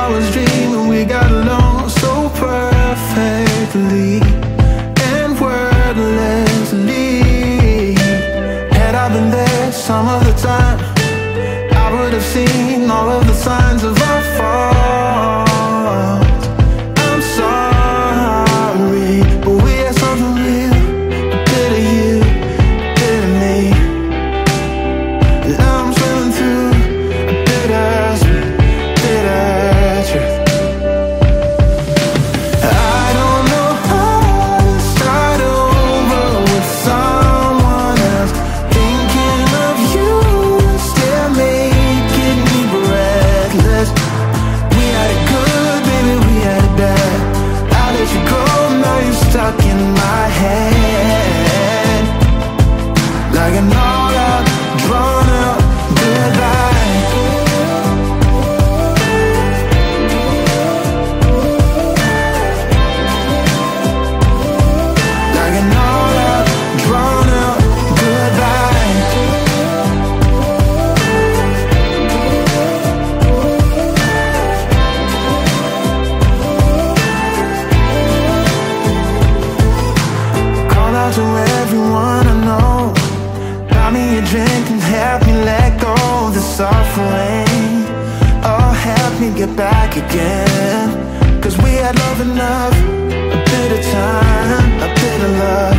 I was dreaming we got along so perfectly And Had I been there some of the time I would have seen all of call to everyone I know. Buy me a drink and help me let go of the suffering. Oh, help me get back again. Cause we had love enough, a bit of time, a bit of love.